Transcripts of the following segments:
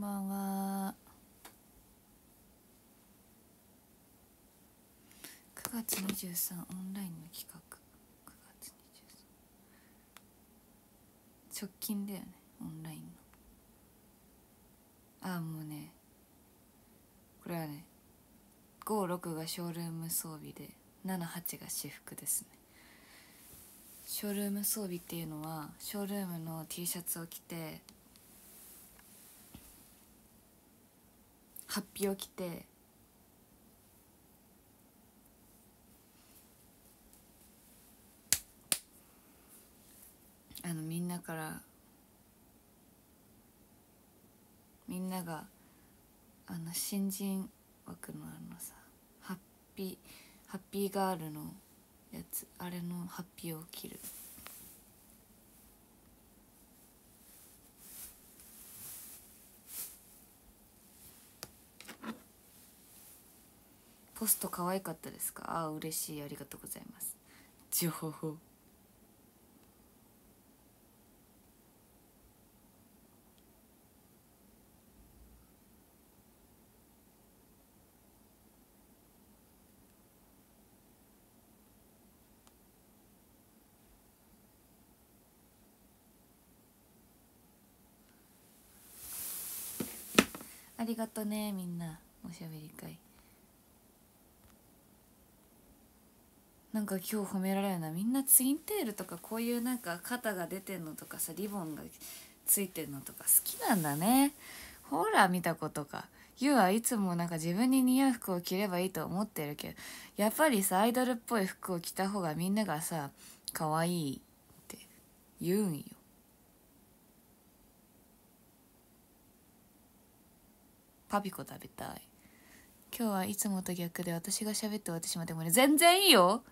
んばんは。9月23オンラインの企画。9月23直近だよねオンラインの。ああもうねこれはね56がショールーム装備で78が私服ですね。ショールーム装備っていうのはショールームの T シャツを着てハッピーを着て。あのみんなからみんながあの新人枠のあのさハッピーハッピーガールのやつあれのハッピーを着る。ポスト可愛かったですか？ああ嬉しいありがとうございます。情報。ありがとねみんな。おしゃべり会なんか今日褒められるな。みんなツインテールとかこういうなんか肩が出てんのとかさリボンがついてんのとか好きなんだね。ほら見たことか。ユウはいつもなんか自分に似合う服を着ればいいと思ってるけどやっぱりさアイドルっぽい服を着た方がみんながさ可愛いって言うんよ。パピコ食べたい。今日はいつもと逆で私が喋って終わってしまってもね全然いいよ。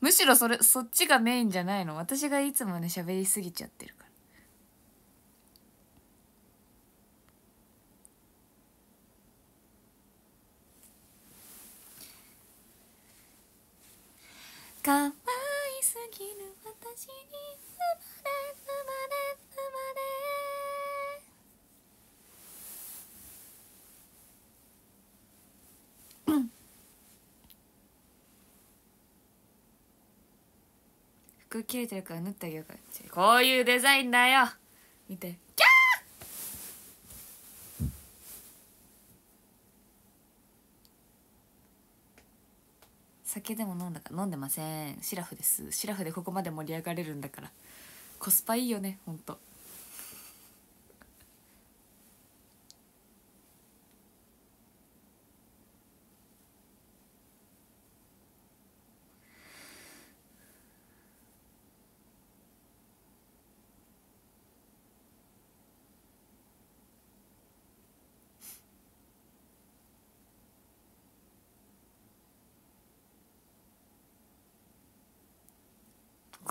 むしろそれそっちがメインじゃないの？私がいつもね喋りすぎちゃってるから。かわいすぎる私に生まれ生まれ生まれ。服切れてるから縫ってあげよ。うかこういうデザインだよ。見て。キャー！酒でも飲んだか飲んでません。シラフです。シラフでここまで盛り上がれるんだから。コスパいいよねほんと。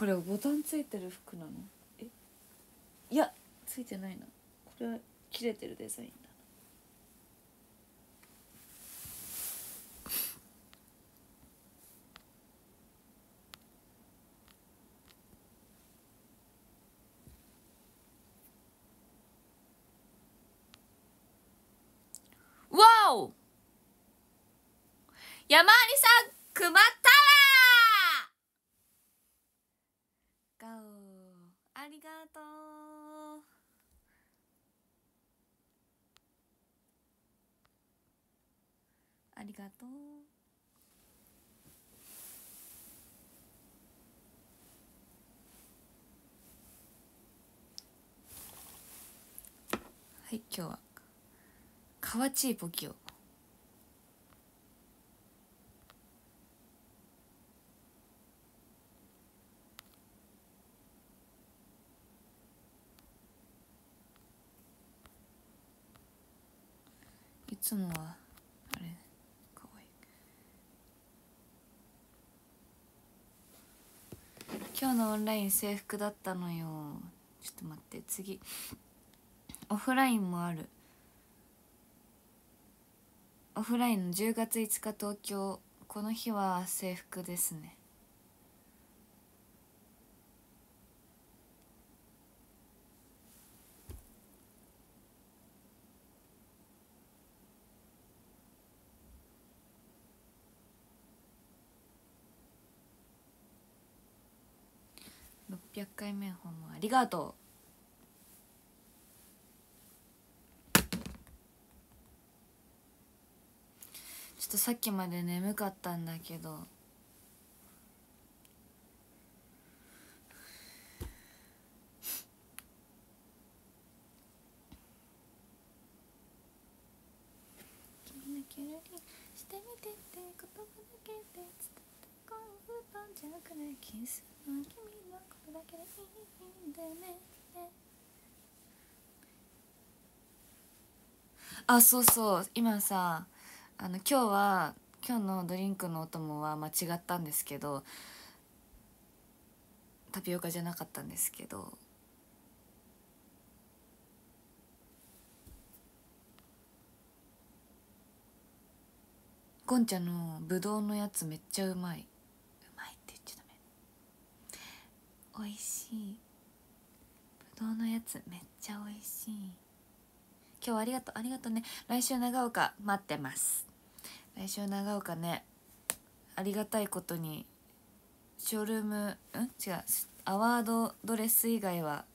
これボタンついてる服なの？え？いやついてないな。これは切れてるデザインだな。わお山ありさんくまタワーガオありがとうありがとう。はい今日は。かわちいポキを。いつもはあれかわいい今日のオンライン制服だったのよ。ちょっと待って次。オフラインもある。オフラインの10月5日東京。この日は制服ですね。回目訪問ありがとう。ちょっとさっきまで眠かったんだけど。君のキュルリしてみてって言葉だけで伝ってこう。不安じゃなくないキスは君のことだけでいいんだねあそうそう。今さあの今日は今日のドリンクのお供は間違ったんですけどタピオカじゃなかったんですけどゴンちゃんのぶどうのやつめっちゃうまいうまいって言っちゃダメおいしい。ぶどうのやつめっちゃおいしい。今日はありがとう。ありがとうね。来週長岡待ってます。来週長岡ねありがたいことにショールームうん？違う。アワードドレス以外は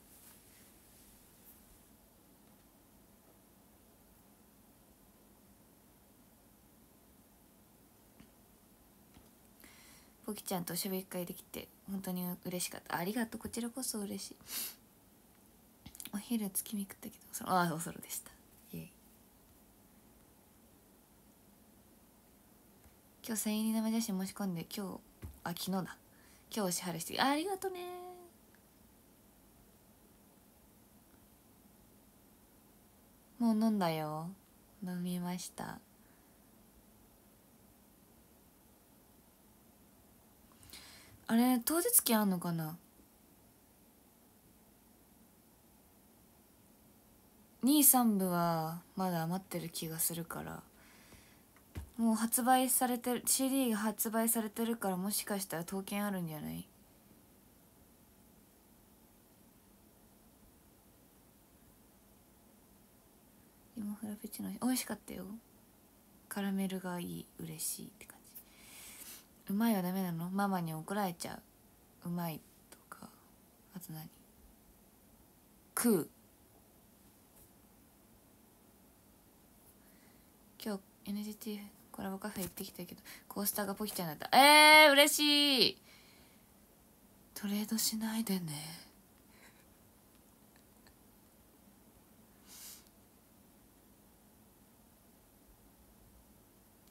ポキちゃんとおしゃべり会できて本当に嬉しかった。ありがとう。こちらこそ嬉しい。お昼月見食ったけどそああおそろでした。イエイ。今日千円に生写真申し込んで今日あ昨日だ。今日お支払いしてありがとうね。もう飲んだよ。飲みました。あれ当日券あんのかな？23部はまだ余ってる気がするから。もう発売されてる CD が発売されてるからもしかしたら刀剣あるんじゃない？芋フラペチーノ美味しかったよ。カラメルがいい嬉しいって感じ。うまいはダメなの？ママに怒られちゃう。うまいとか。あと何？食う。今日 NGT コラボカフェ行ってきたけどコースターがポキちゃんだった。えー、嬉しい！トレードしないでね。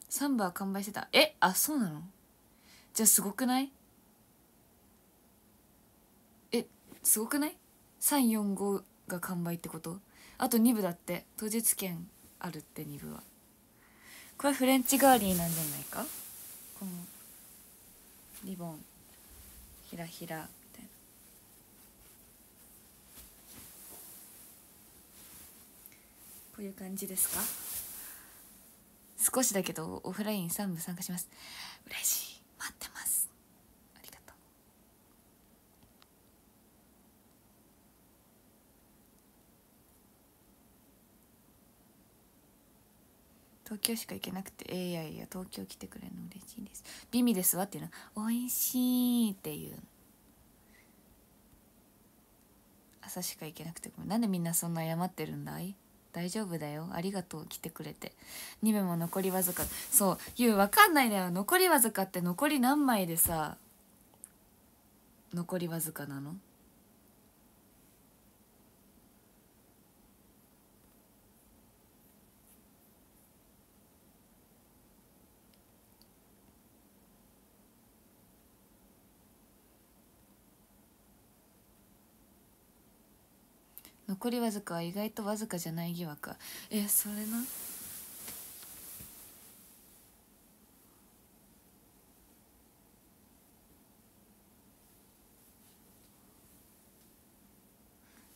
サンバは完売してた。え？あそうなの？じゃあすごくない？えすごくない ?345 が完売ってこと？あと2部だって。当日券あるって2部は。これフレンチガーリーなんじゃないか？このリボンひらひらみたいなこういう感じですか？少しだけどオフライン3部参加します。嬉しい。待ってます。ありがとう。東京しか行けなくてえいやいや東京来てくれるの嬉しいです。美味ですわっていうの。美味しいっていう。朝しか行けなくてごめん。なんでみんなそんな謝ってるんだい？大丈夫だよ。ありがとう。来てくれて。2名も残りわずか。そう。ゆう分かんないんだよ。残りわずかって残り何枚でさ残りわずかなの？残りわずかは意外とわずかじゃない疑惑。えそれな？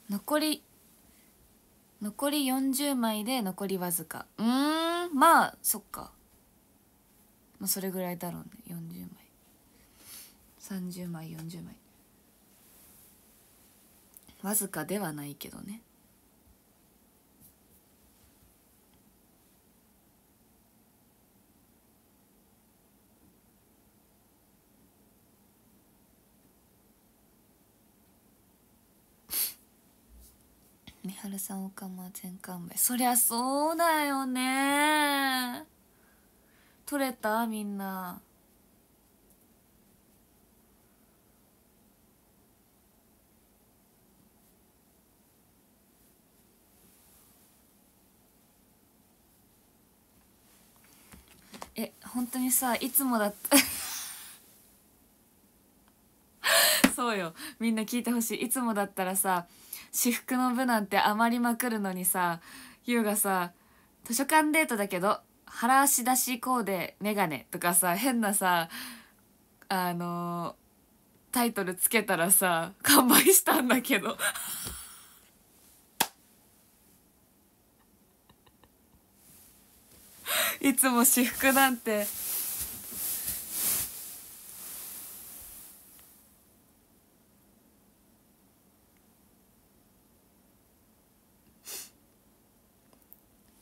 残り残り40枚で残りわずか。うーんまあそっか。まあそれぐらいだろうね。40枚。30枚40枚。わずかではないけどね。三春さんおかま全完売。そりゃそうだよね。取れた？みんな。え本当にさいつもだった。そうよ。みんな聞いてほしい。いつもだったらさ私服の部なんて余りまくるのにさ優がさ図書館デートだけど腹足出しコーデメガネとかさ変なさあのータイトルつけたらさ完売したんだけど。いつも私服なんて。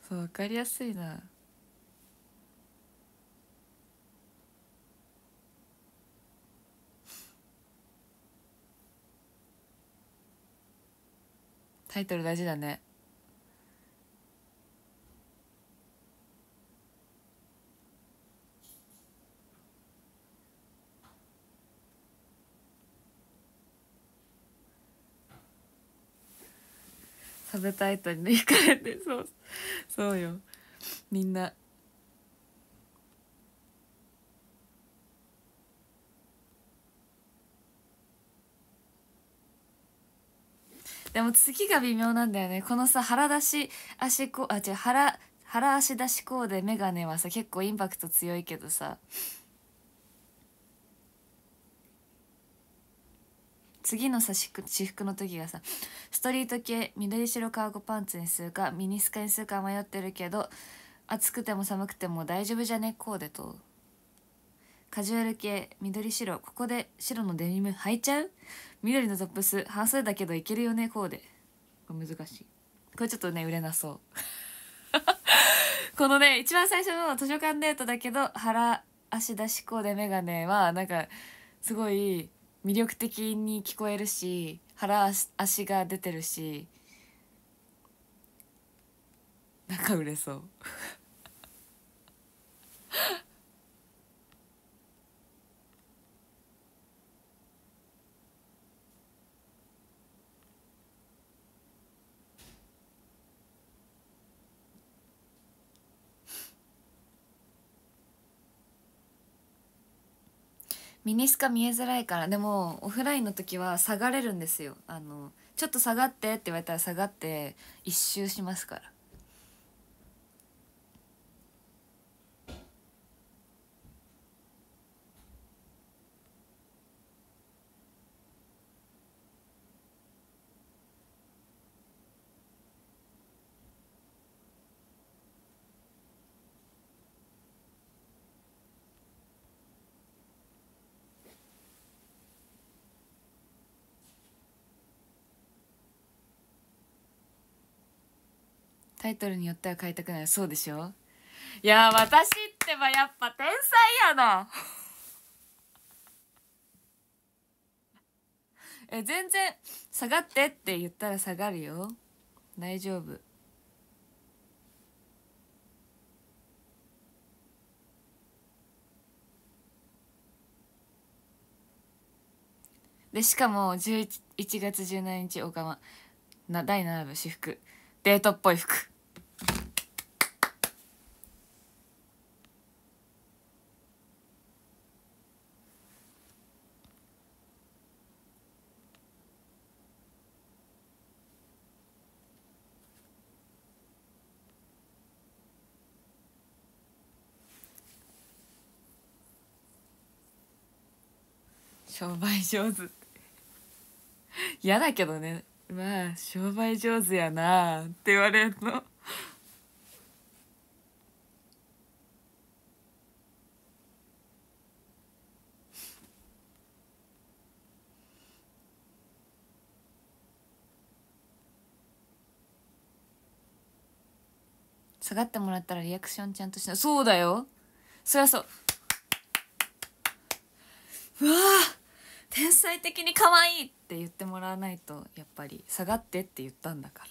そう分かりやすいな。タイトル大事だね。サブタイトルに惹かれてそうそうよ。みんな。でも次が微妙なんだよね。このさ腹出し足こあ違う腹腹足出しコーデメガネはさ結構インパクト強いけどさ。次のさ私服の時がさストリート系緑白カーゴパンツにするかミニスカにするか迷ってるけど暑くても寒くても大丈夫じゃね？コーデと。カジュアル系緑白。ここで白のデニム履いちゃう？緑のトップス半袖だけどいけるよね？コーデ難しい。これちょっとね売れなそう。このね一番最初の図書館デートだけど腹足出しコーデメガネはなんかすごい魅力的に聞こえるし腹足が出てるしなんか売れそう。ミニスカ見えづらいから。でもオフラインの時は下がれるんですよ。あのちょっと下がってって言われたら下がって一周しますから。タイトルによっては変えたくない。そうでしょ？いや私ってばやっぱ天才やな。え全然下がってって言ったら下がるよ。大丈夫。でしかも11 1月17日大釜な第7部私服。デートっぽい服。商売上手。嫌だけどね。まあ商売上手やなって言われるの。下がってもらったらリアクションちゃんとしたそうだよ。そりゃそう。うわ天才的に可愛いって言ってもらわないとやっぱり下がってって言ったんだから。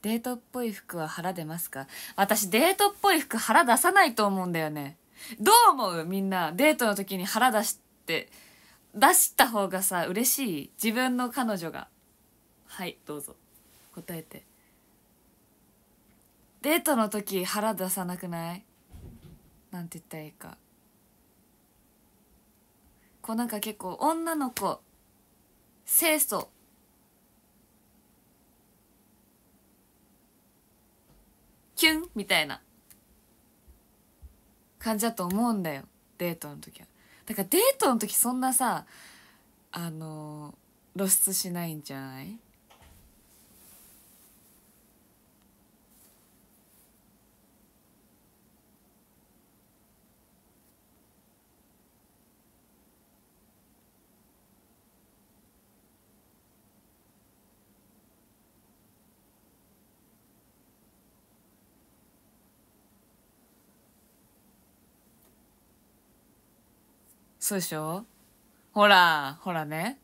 デートっぽい服は腹出ますか？私デートっぽい服腹出さないと思うんだよね。どう思う？みんな。デートの時に腹出して出した方がさ嬉しい？自分の彼女が。はいどうぞ。答えて。デートの時腹出さなくない？なんて言ったらいいか。こうなんか結構女の子清楚。キュンみたいな。感じだと思うんだよ。デートの時は。だからデートの時そんなさあの露出しないんじゃない？そうでしょ？ほらほらね。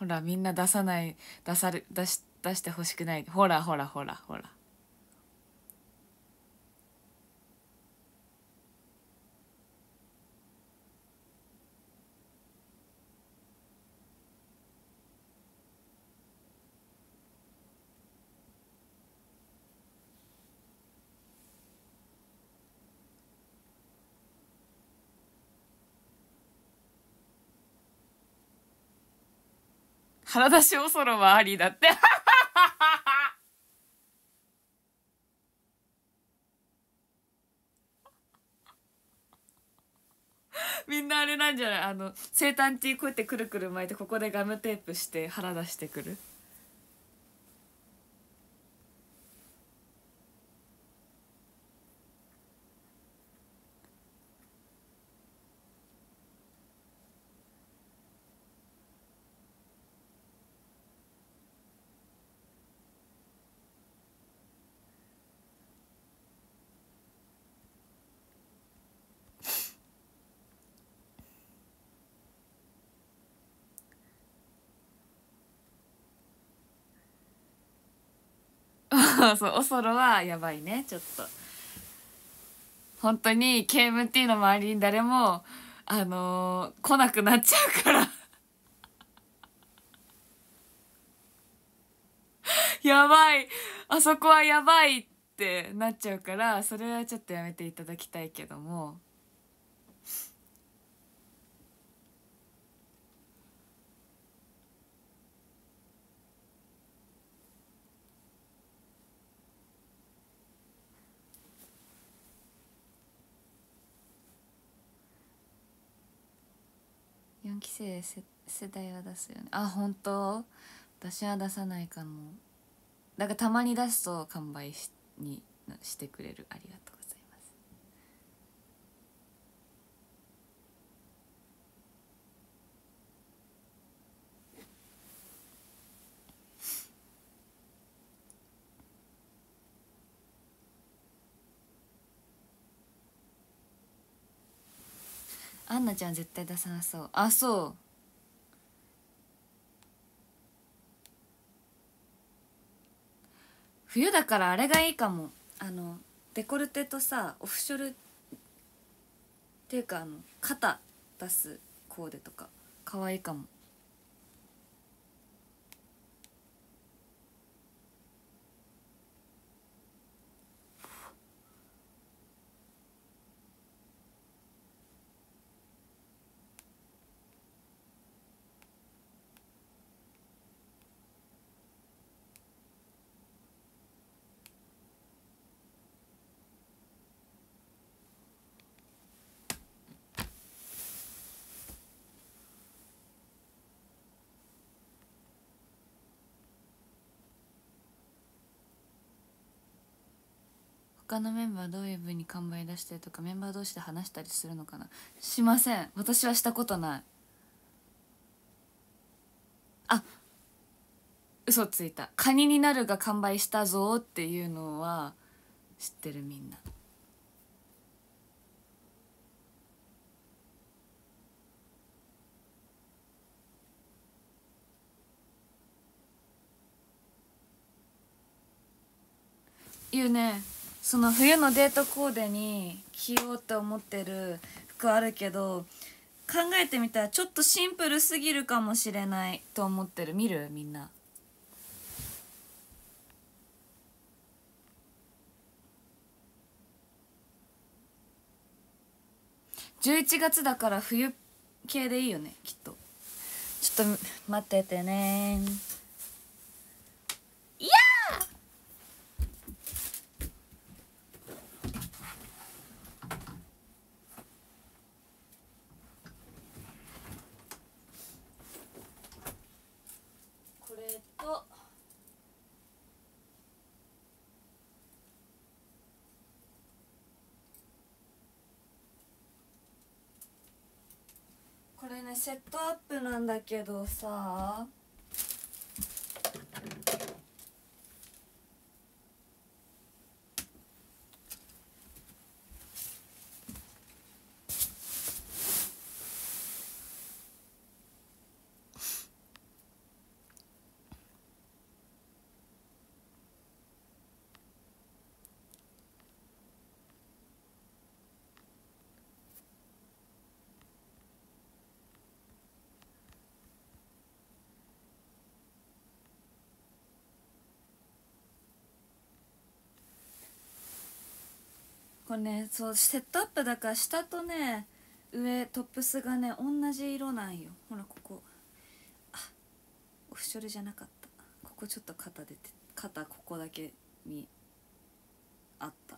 ほらみんな出さない出され出し出してほしくない。ほらほらほらほら。腹出しおそろはありだって。みんなあれなんじゃない？あの生誕ティーこうやってくるくる巻いてここでガムテープして腹出してくる。そうおそろはやばいねちょっと。本当に KMT の周りに誰もあのー、来なくなっちゃうから。やばい。あそこはやばいってなっちゃうからそれはちょっとやめていただきたいけども。4期生世代は出すよね。あ本当？私は出さないかも。だからたまに出すと完売しにしてくれる。ありがとう。アンナちゃん絶対出さなそう。あそう。冬だからあれがいいかも。あのデコルテとさオフショルっていうかあの肩出すコーデとか可愛いかも。他のメンバーどういう風に完売出してとかメンバー同士で話したりするのかなしません。私はしたことない。あ嘘ついた。カニになるが完売したぞっていうのは知ってるみんな。言うね。その冬のデートコーデに着ようって思ってる服あるけど考えてみたらちょっとシンプルすぎるかもしれないと思ってる。見る？みんな。11月だから冬系でいいよねきっと。ちょっと待っててねいやこれとこれねセットアップなんだけどさ。これねそうセットアップだから下とね上トップスがね同じ色なんよ。ほらここ。あオフショルじゃなかった。ここちょっと肩出て肩ここだけにあった。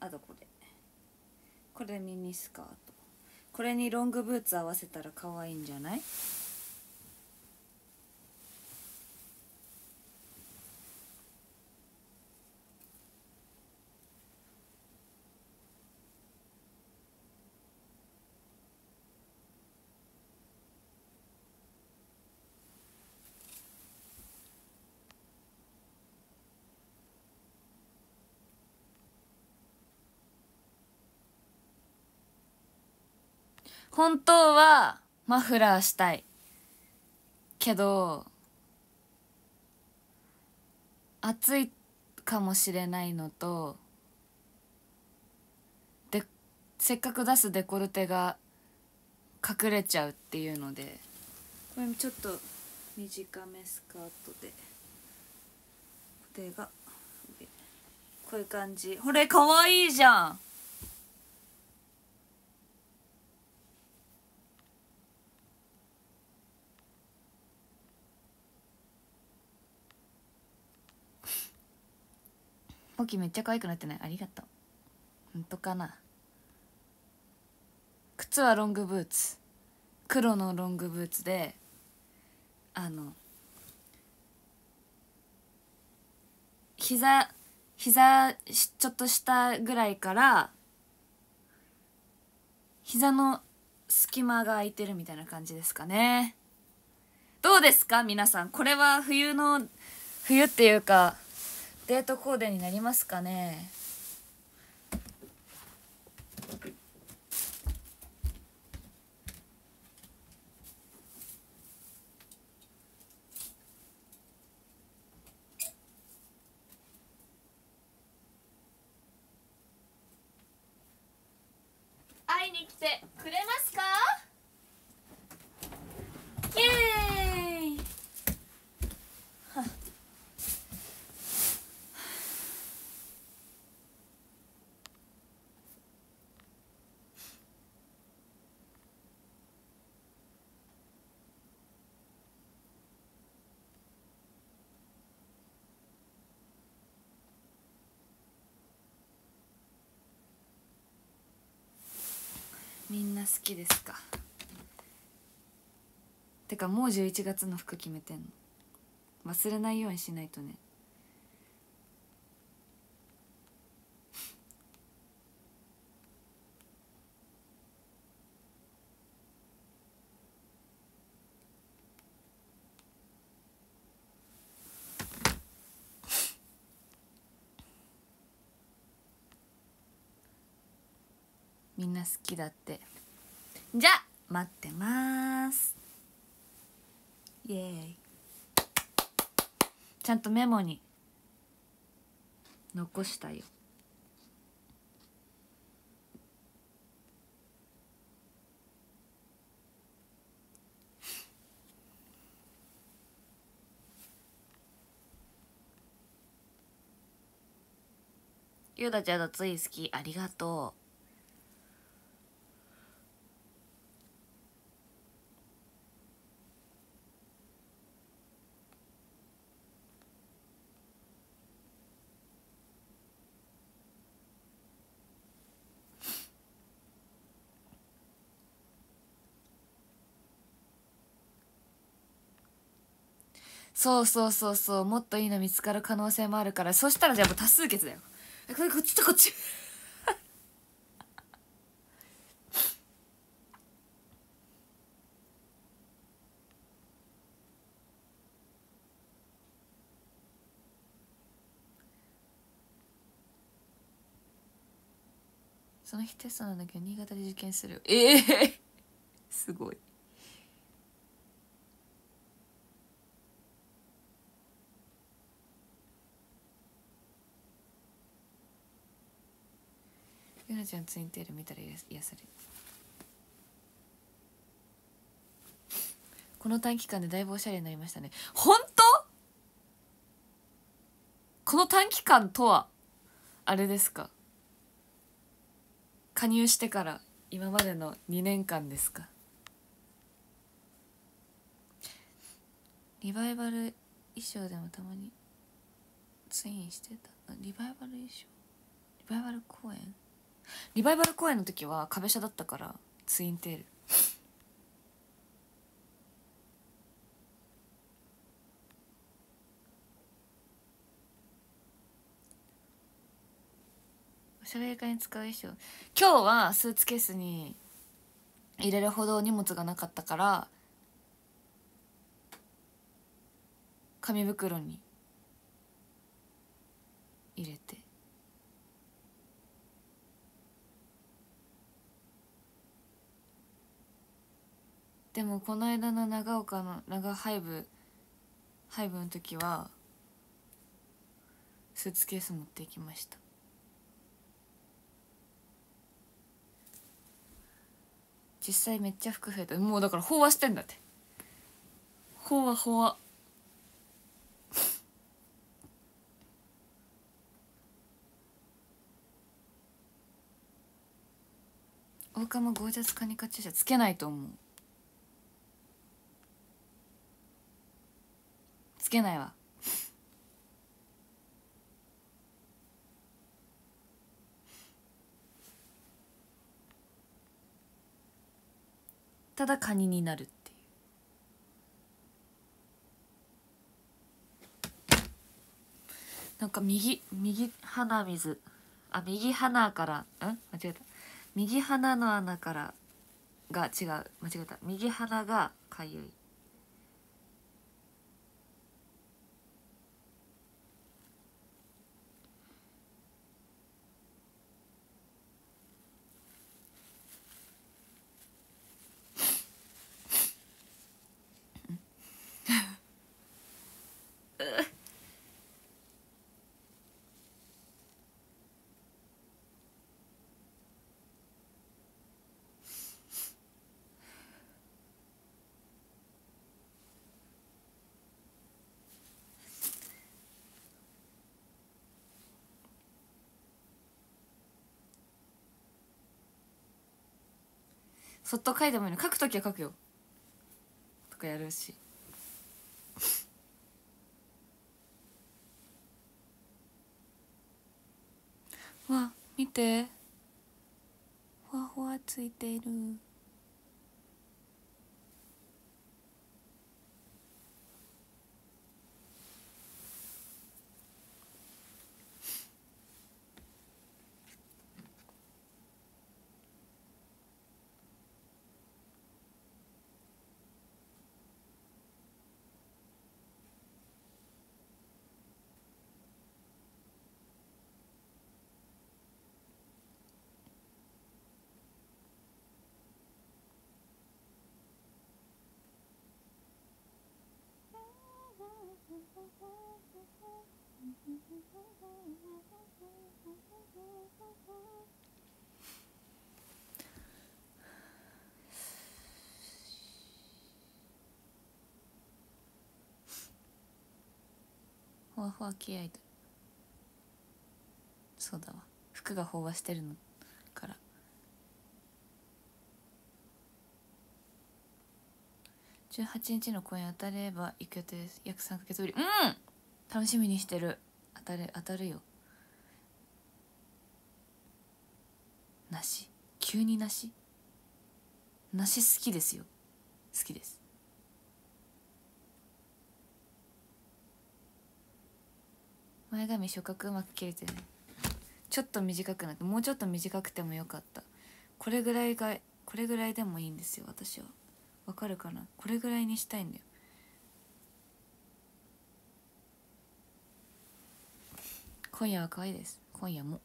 あとこれ。これミニスカート。これにロングブーツ合わせたら可愛いんじゃない？本当はマフラーしたいけど暑いかもしれないのとでせっかく出すデコルテが隠れちゃうっていうのでこれちょっと短めスカートでこれがこういう感じ。これかわいいじゃん。ポキめっちゃ可愛くなってない？ありがとう。ほんとかな？靴はロングブーツ。黒のロングブーツであの膝膝ちょっと下ぐらいから膝の隙間が空いてるみたいな感じですかね。どうですか？皆さん。これは冬の冬っていうかデートコーデになりますかね会いに来てくれますかイエーイみんな好きですか？てかもう11月の服決めてんの。忘れないようにしないとね。みんな好きだって。じゃ待ってます。イエーイ。ちゃんとメモに残したよ。ゆうだちゃんのつい好きありがとう。そうそうそうそうもっといいの見つかる可能性もあるから。そしたらじゃあもう多数決だよ。これこっちとこっち。その日テストなんだけど新潟で受験するええー、すごい。ゆなちゃんツインテール見たら癒されるこの短期間でだ。いぶおしゃれになりましたね本当この短期間とはあれですか加入してから今までの2年間ですかリバイバル衣装でもたまにツインしてたリバイバル衣装リバイバル公演リバイバル公演の時は壁車だったからツインテール。おしゃべり会に使う衣装今日はスーツケースに入れるほど荷物がなかったから紙袋に入れてでもこの間の長岡の長ハイブハイブの時はスーツケース持っていきました。実際めっちゃ服増えた。もうだから飽和してんだって。飽和飽和。大釜ゴージャスカニカチューシャつけないと思う。つけないわ。ただカニになるっていう。なんか右右鼻水。あ右鼻からん？間違えた。右鼻の穴からが違う。間違えた。右鼻がかゆい。そっと書いてもいいの。書く時は書くよ。とかやるし。わ見て。ふわふわついている。ふわふわ気合イそうだわ。服が飽和してるの。って18日の公演当たれば行く予定です。約3ヶ月ぶり。うん。楽しみにしてる。当たる当たるよ。なし。急になし。なし好きですよ。好きです。前髪触覚うまく切れてない。ちょっと短くなってもうちょっと短くてもよかった。これぐらいがこれぐらいでもいいんですよ私は。わかるかな？これぐらいにしたいんだよ。今夜は可愛いです。今夜も。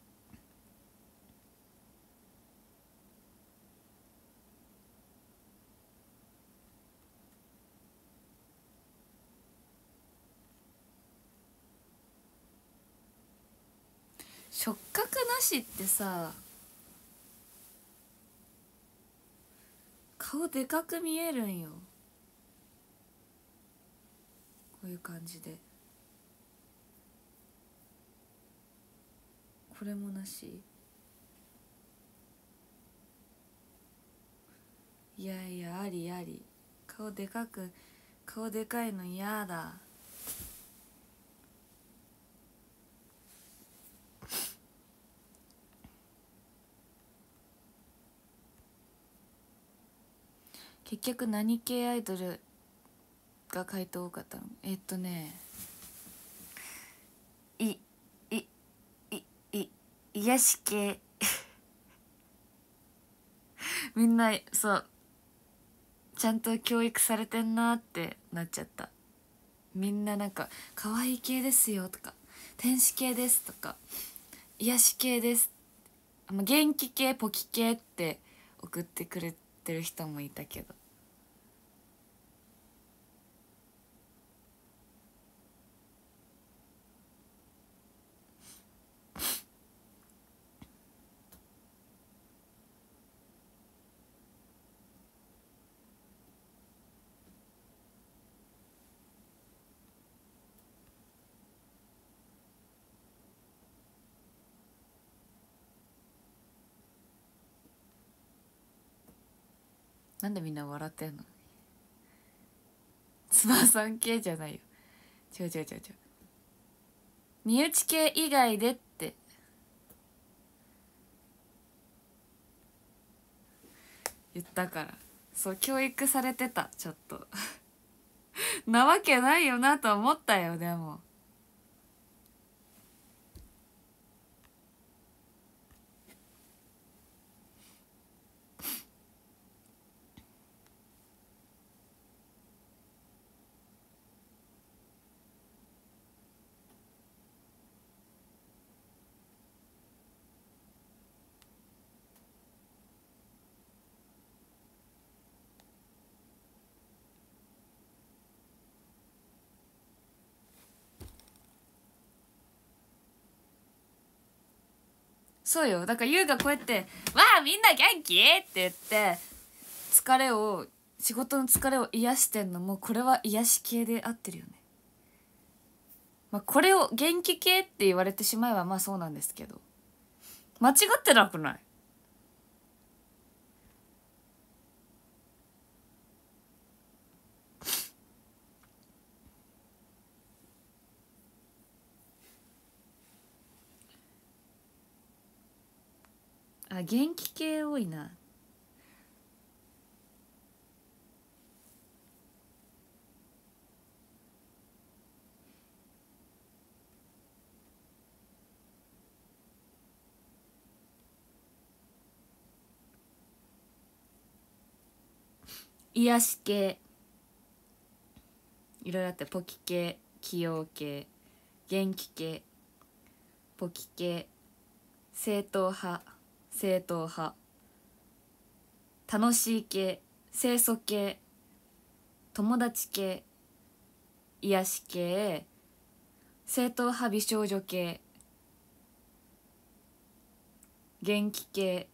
触覚なしってさ顔でかく見えるんよ。こういう感じで。これもなし。いやいやありあり。顔でかく顔でかいの嫌だ。結局何系アイドルが回答多かったの？えっとね。いいいい癒し系。みんなそうちゃんと教育されてんなってなっちゃった。みんななんか「可愛い系ですよ」とか「天使系です」とか「癒し系です」元気系ポキ系って送ってくれてる人もいたけど。なんでみんな笑ってんの？つばさん系じゃないよ。違う違う違う違う。身内系以外でって。言ったから。そう教育されてたちょっと。なわけないよなと思ったよでも。そうよ。だから優がこうやって「わあみんな元気!」って言って疲れを仕事の疲れを癒してんのもこれは癒し系で合ってるよね。まあこれを元気系って言われてしまえばまあそうなんですけど。間違ってなくない？あ元気系多いな。癒し系。いろいろあってポキ系器用系元気系ポキ系正統派。正統派。楽しい系清楚系友達系癒し系正統派美少女系元気系。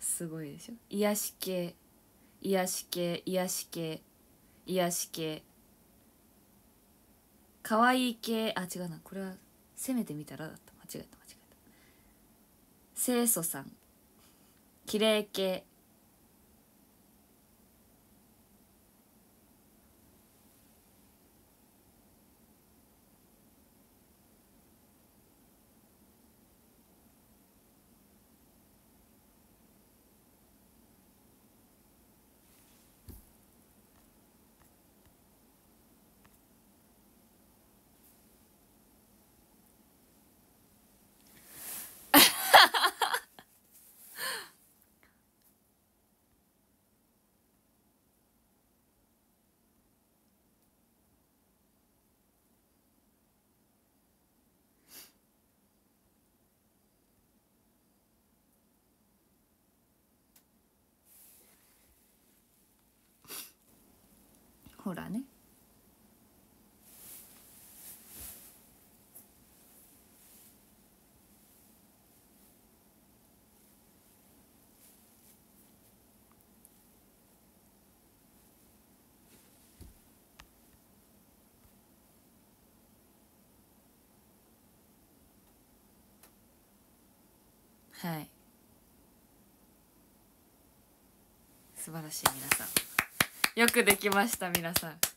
すごいでしょ？癒し系。癒し系。癒し系。癒し系。可愛い系。あ違うな。これは攻めてみたらだった。間違えた。間違えた。清楚さん。綺麗系。ほらね。はい。素晴らしい皆さん。よくできました皆さん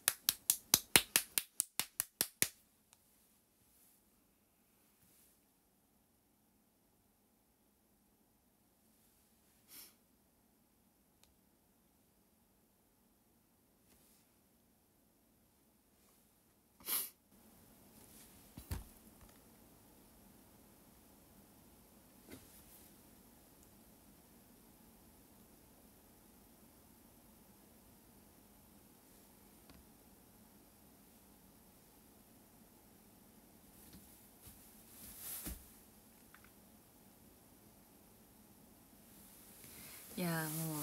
いやもう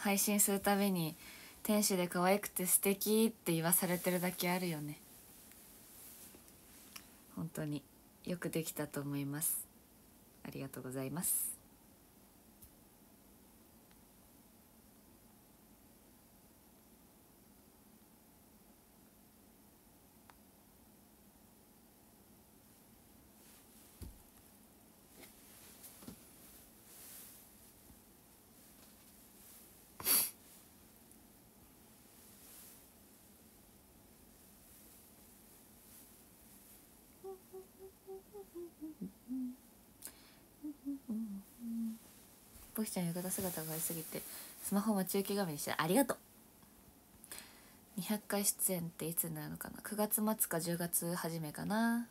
配信するたびに天使で可愛くて素敵って言わされてるだけあるよね。本当によくできたと思います。ありがとうございます。ポキちゃん浴衣姿が可愛すぎてスマホ待ち受け画面にしてありがとう。200回出演っていつになるのかな。9月末か10月初めかな。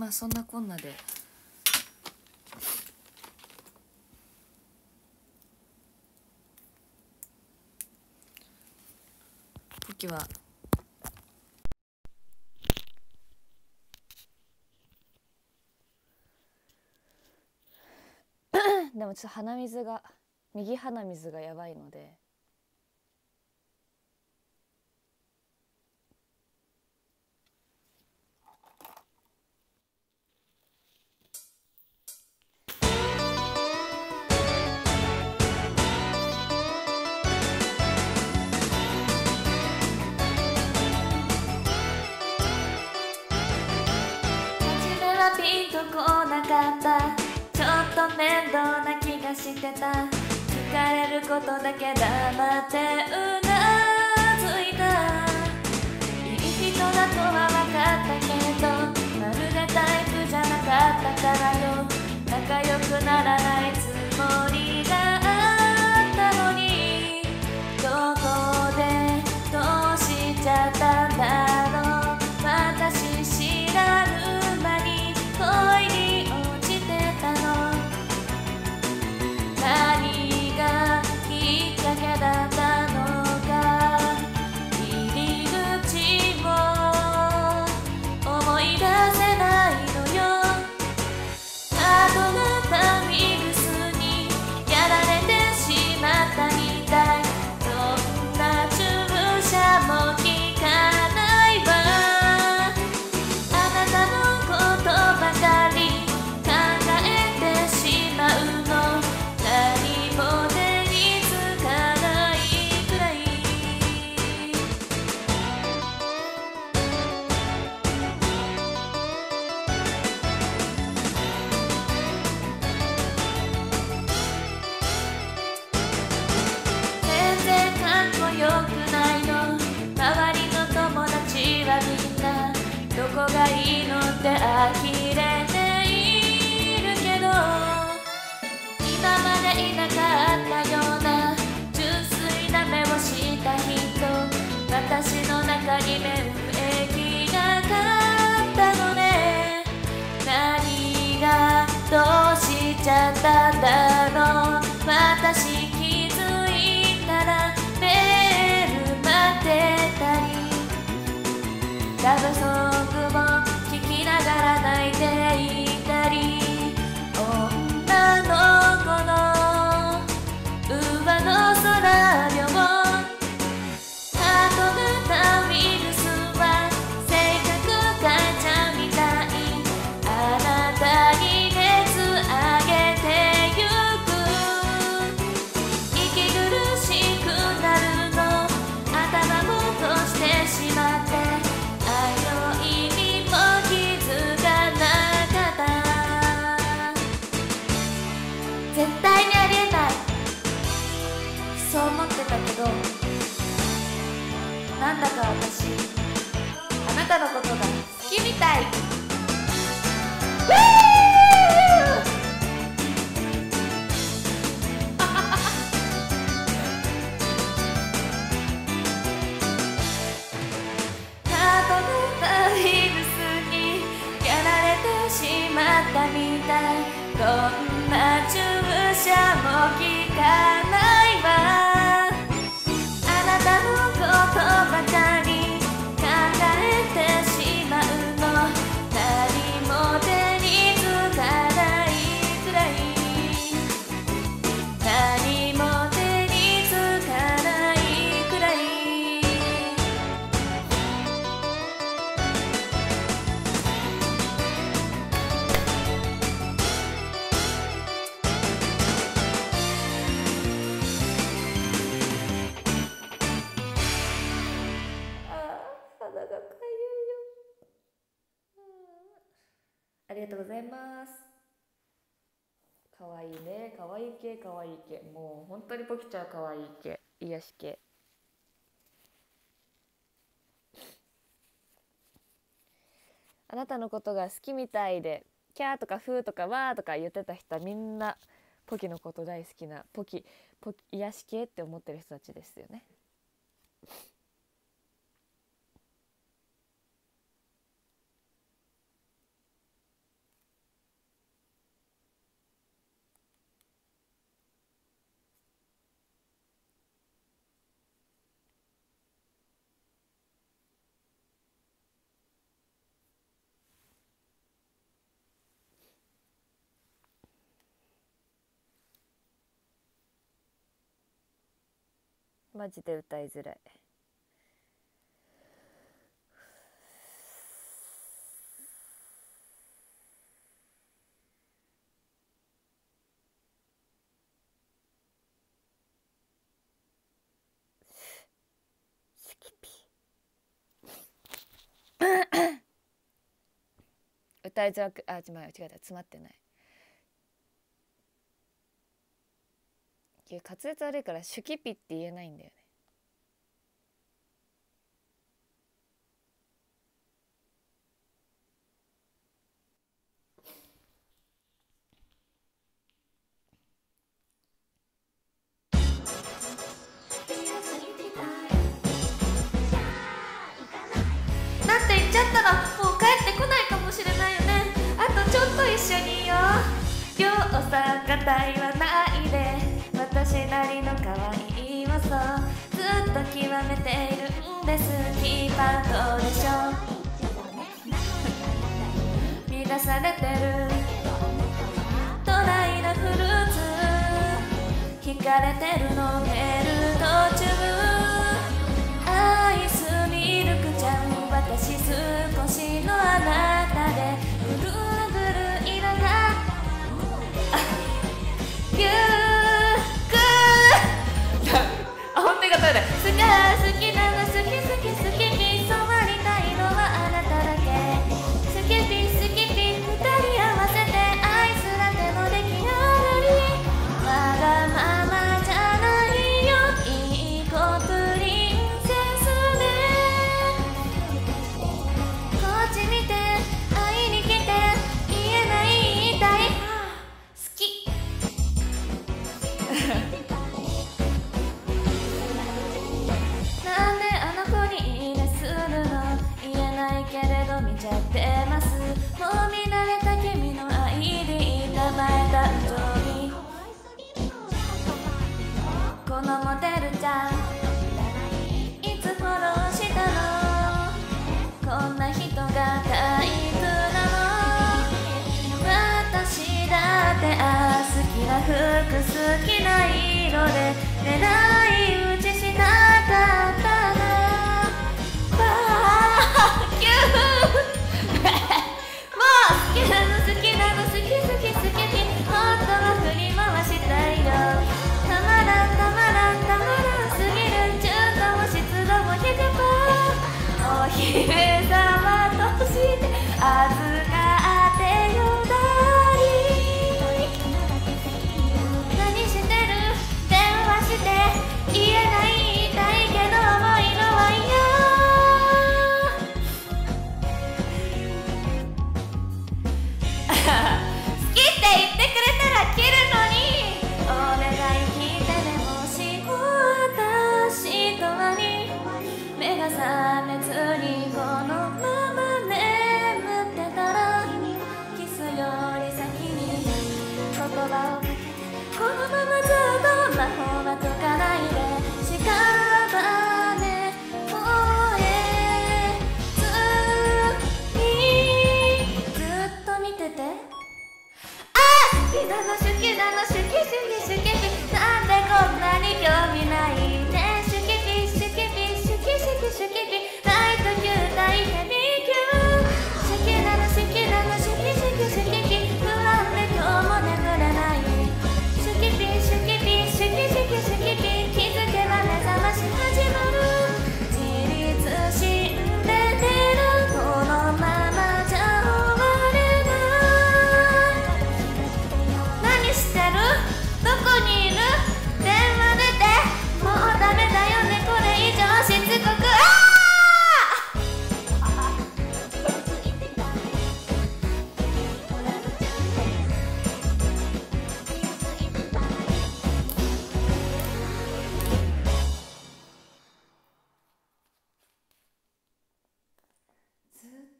まあそんなこんなで。時は。でもちょっと鼻水が右鼻水がやばいので。ってた。聞かれることだけ黙ってうなずいた。いい人だとは分かったけどまるでタイプじゃなかったからよ。仲良くならないつは切れているけど今までいなかったような純粋な目をした人私の中に免疫がかったのね。何がどうしちゃったんだろう。私気づいたらメール待ってたり。ラブソングもがら泣いていたり女の子のねかわい系かわい系。もう本当にポキちゃんかわい系。癒し系。あなたのことが好きみたいでキャーとかフーとかワーとか言ってた人はみんなポキのこと大好きなポキポキ癒し系って思ってる人たちですよね。マジで歌いづらい。スキピ。歌いづらくあ違う違えた詰まってないいやいや滑舌悪いから「手ュキ」って言えないんだよね。なんて言っちゃったらもう帰ってこないかもしれないよね。あとちょっと一緒にいよう。両お三方はないなりの可愛いをそうずっと極めている。んですキーパーどうでしょう乱されてる。ドライなフルーツ惹かれてる。のメール途中アイスミルクちゃん私少しのあなたでぐる。ぐる。色がゆが好き 감사합니다.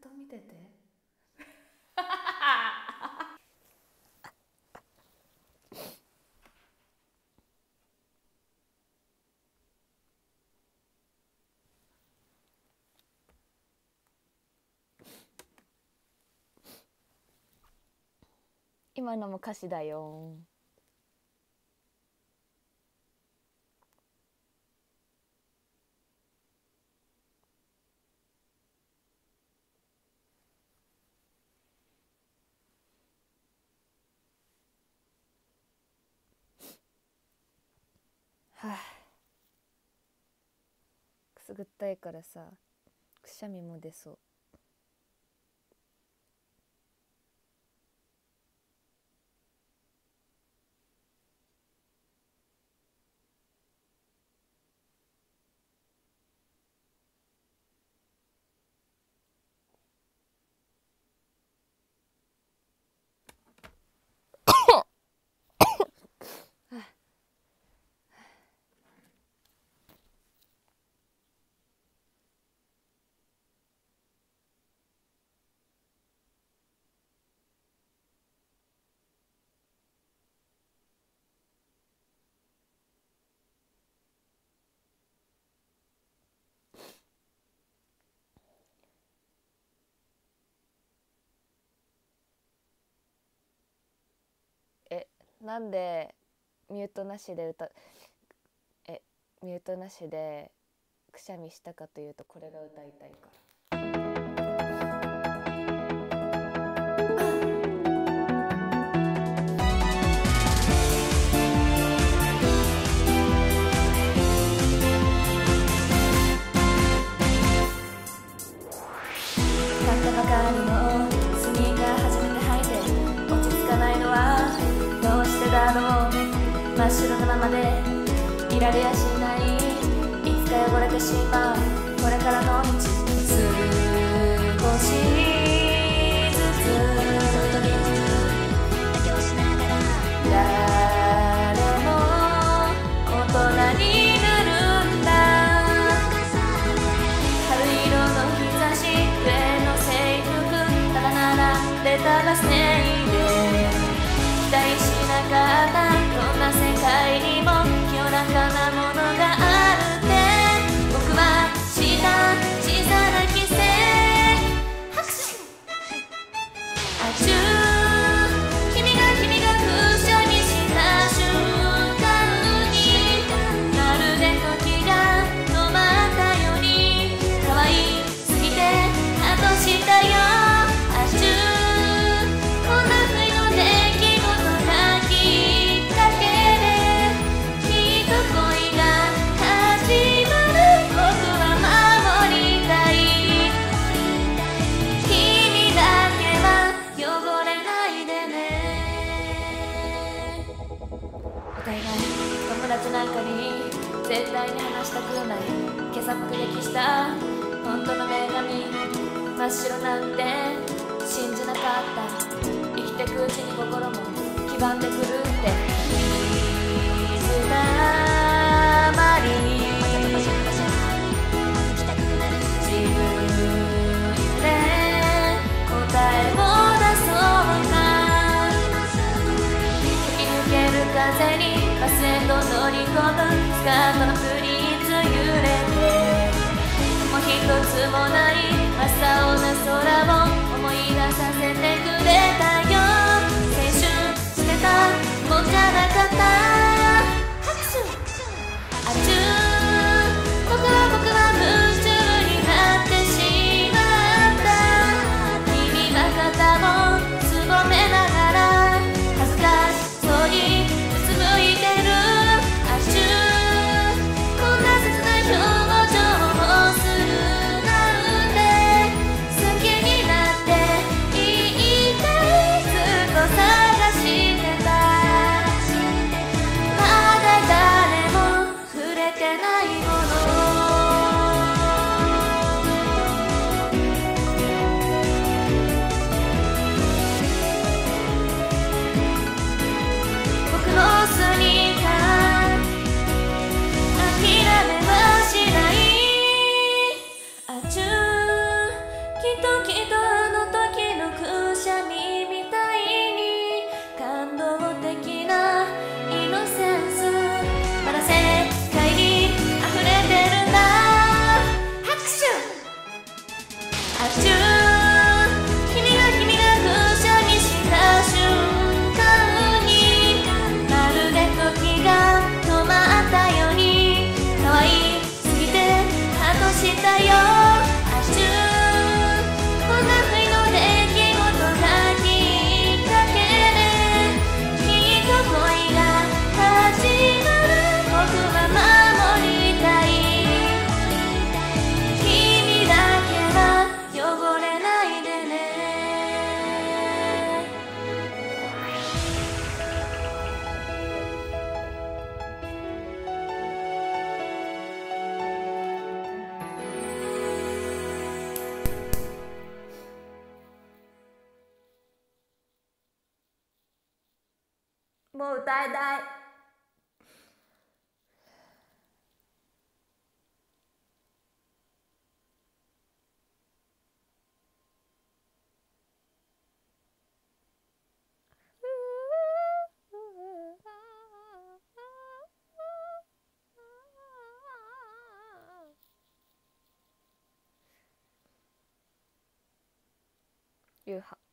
と見てて。今のも歌詞だよ。ぐったいからさくしゃみも出そう。なんでミュートなしで歌えミュートなしでくしゃみしたかというとこれが歌いたいから。ばかりのっ白のままでいられやしない。いつか汚れてしまう。これからの道。白なんて信じなかった。生きてくうちに心も黄ばんでくるって。水たまり。自分で答えを出そうか。吹き抜ける風にバスへと乗り込む。スカートのプリーツ揺れて。もう一つもない。真っ青な空を思い出させてくれ歌えない。夕飯。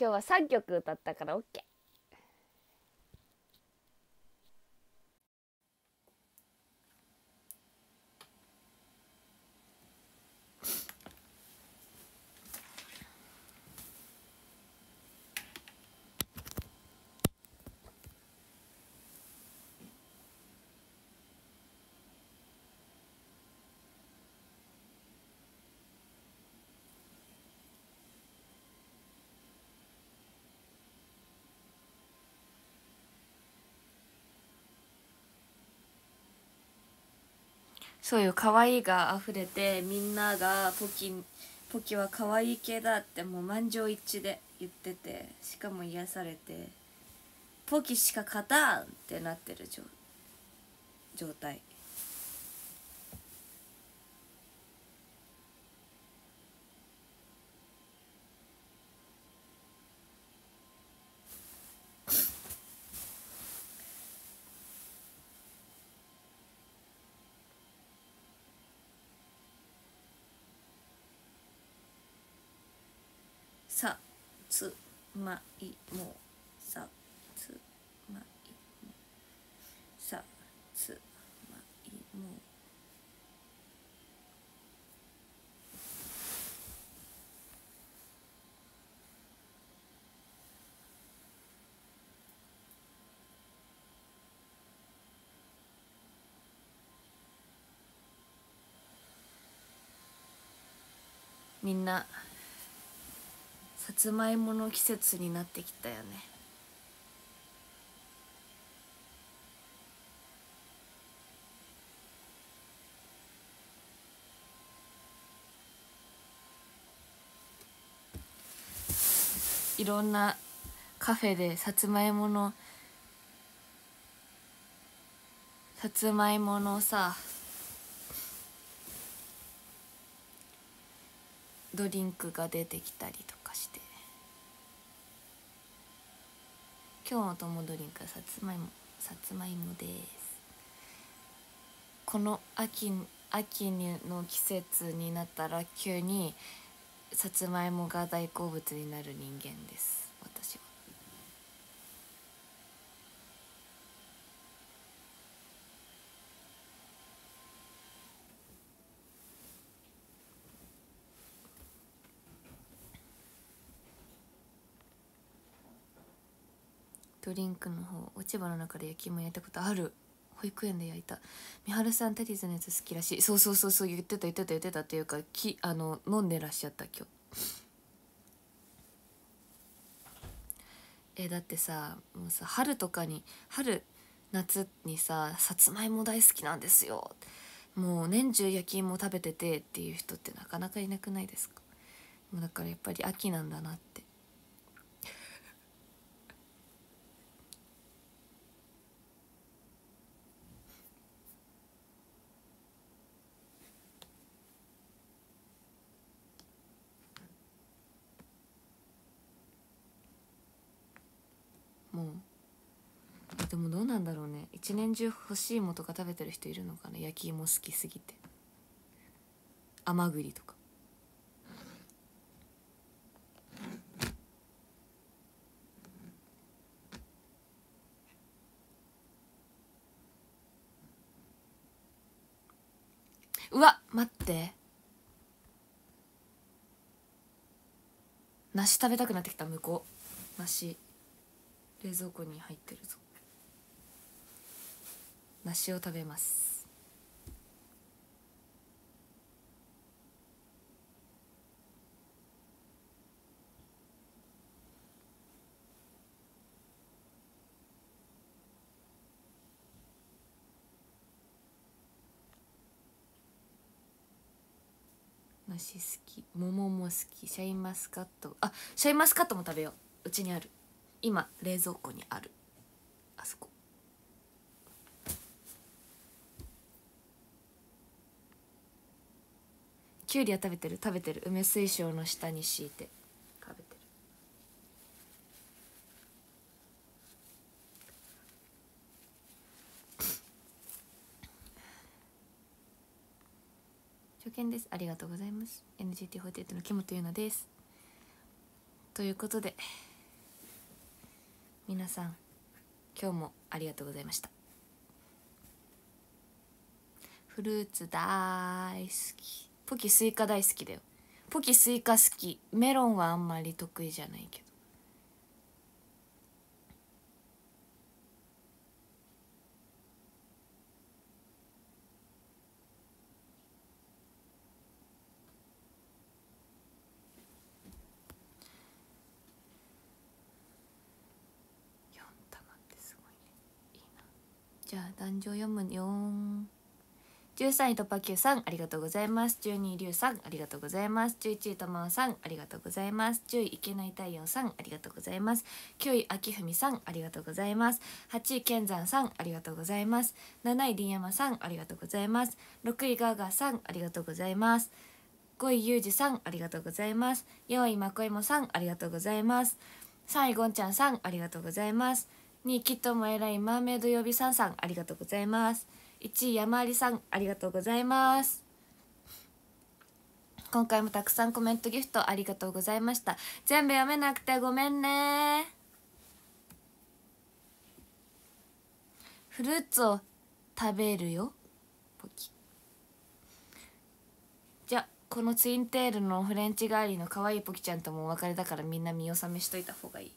今日は3曲歌ったから OK そういう可愛いが溢れてみんながポキポキは可愛い系だってもう満場一致で言っててしかも癒されてポキしか勝たんってなってる状状態。さつまいもさつまいもさつまいもみんなさつまいもの季節になってきたよね。いろんなカフェでさつまいものさつまいものさドリンクが出てきたりとか。今日の友ドリンクはさつまいもさつまいもです。この秋秋の季節になったら急にさつまいもが大好物になる人間です。私は。ドリンクの方落ち葉の中で焼き芋焼いたことある。保育園で焼いた。三春さんテディーズのやつ好きらしい。そうそうそうそう言ってた言ってた言ってたっていうかきあの飲んでらっしゃった今日。えだってさもうさ春とかに春夏にささつまいも大好きなんですよ。もう年中焼き芋食べててっていう人ってなかなかいなくないですか？もうだからやっぱり秋なんだなってもうでもどうなんだろうね一年中干し芋とか食べてる人いるのかな？焼き芋好きすぎて。甘栗とか。うわ待って。梨食べたくなってきた向こう。梨。冷蔵庫に入ってるぞ。梨を食べます。梨好き。桃も好き。シャインマスカット。あシャインマスカットも食べよう。うちにある。今冷蔵庫にある。あそこ。きゅうりは食べてる？食べてる？梅水晶の下に敷いて。食べてる。初見です。ありがとうございます。NGT48 の木本優奈です。ということで皆さん今日もありがとうございました。フルーツ大好きポキスイカ大好きだよ。ポキスイカ好き。メロンはあんまり得意じゃないけど。じゃあ壇上読むよ13位突破9さんありがとうございます。12位りゅうさんありがとうございます。11位たまおさんありがとうございます。10位いけない太陽さんありがとうございます。9位秋文さんありがとうございます。8位健山さんありがとうございます。7位りんやまさんありがとうございます。6位ガーガーさんありがとうございます。5位ゆうじさんありがとうございます。4位まこいもさんありがとうございます。3位ゴンちゃんさんありがとうございます。2位きっともえらいマーメイド予備さんさんありがとうございます。1位山ありさんありがとうございます。今回もたくさんコメントギフトありがとうございました。全部読めなくてごめんね。フルーツを食べるよ。ポキ。じゃこのツインテールのフレンチガーリーの可愛いポキちゃんともお別れだからみんな見納めしといた方がいい。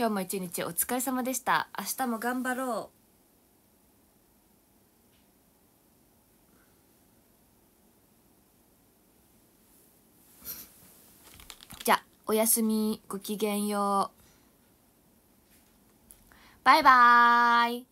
今日も一日お疲れ様でした。明日も頑張ろう。じゃあおやすみ。ごきげんよう。バイバーイ。